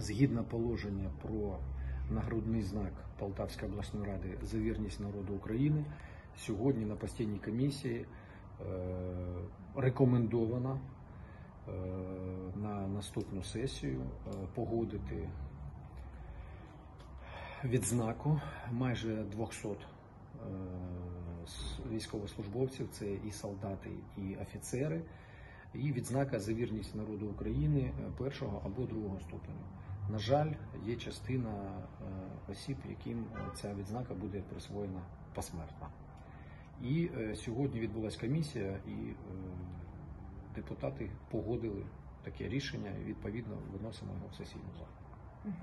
згідно положення про нагрудний знак Полтавської обласної ради за вірність народу України, сьогодні на постійній комісії е, рекомендовано е, на наступну сесію е, погодити відзнаку майже 200 е, військовослужбовців, це і солдати, і офіцери, і відзнака за вірність народу України першого або другого ступеню. На жаль, є частина е, осіб, яким ця відзнака буде присвоєна посмертно. І е, сьогодні відбулася комісія, і е, депутати погодили таке рішення і відповідно виносимо його в сесійну залу.